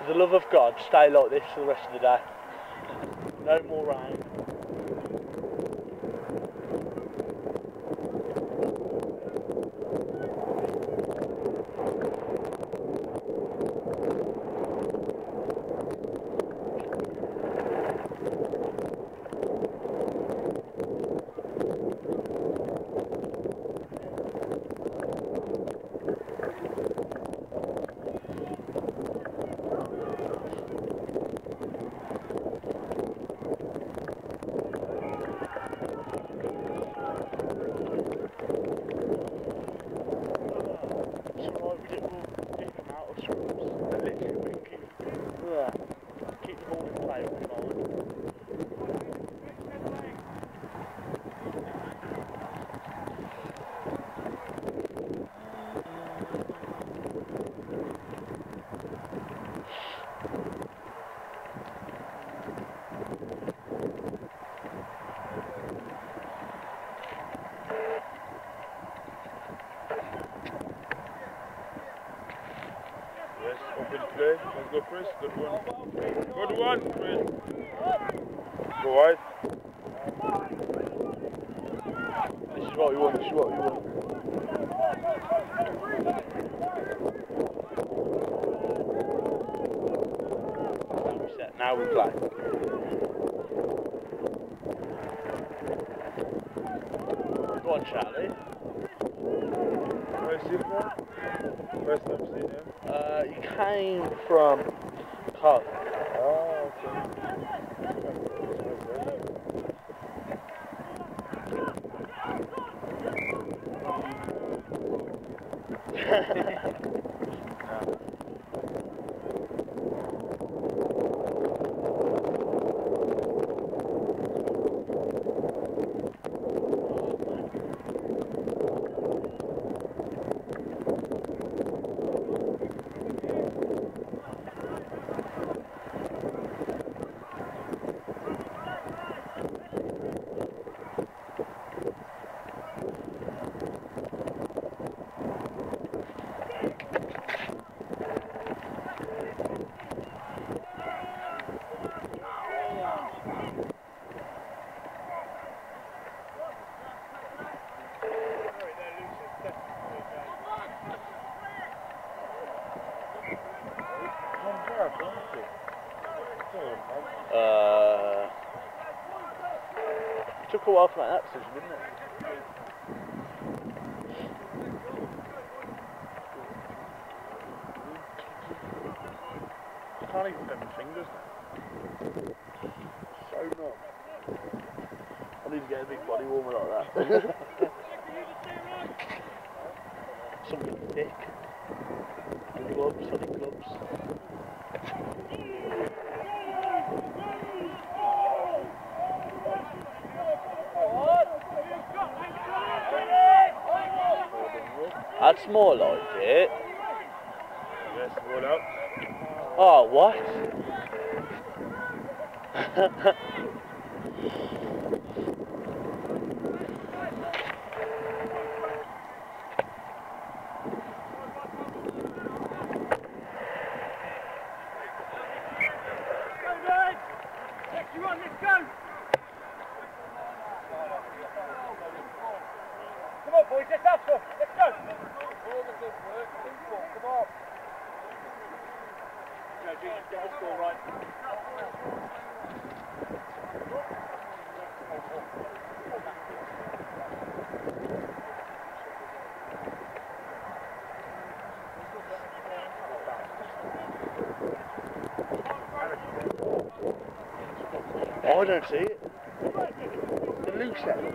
For the love of God, stay like this for the rest of the day. No more rain. Let's go, Chris. Good one. Good one, Chris. Go wide. This is what we want, this is what we want. Set, now we play. Go on, Charlie. First time seeing him. Uh, you came from Hull. Oh, okay. took a while to make that decision, didn't it? I can't even bend my fingers now. So numb. I need to get a big body warmer like that. Something thick. And gloves, I need gloves. That's more like it. Yes, roll out. Oh, ah, what? Come on, boys, let's have some. Let's go. All the good work. Simple. Come on. Go, Jesus, get the score right. I don't see it. The loose end.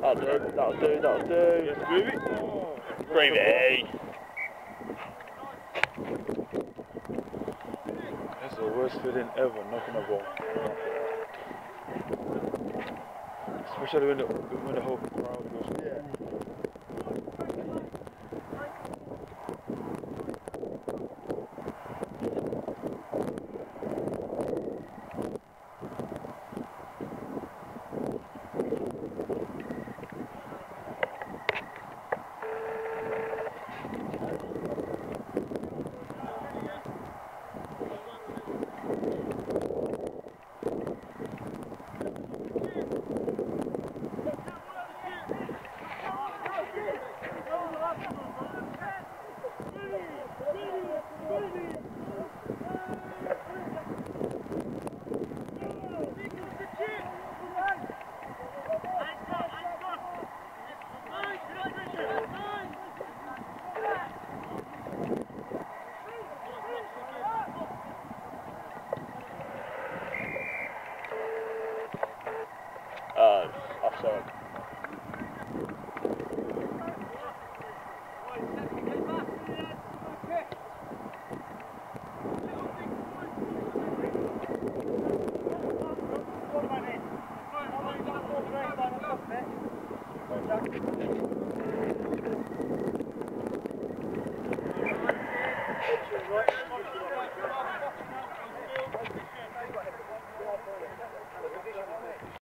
That'll do, that'll do, that'll do. Yes! That's the worst feeling ever, knocking a ball. Especially when the, when the whole crowd goes. Yeah.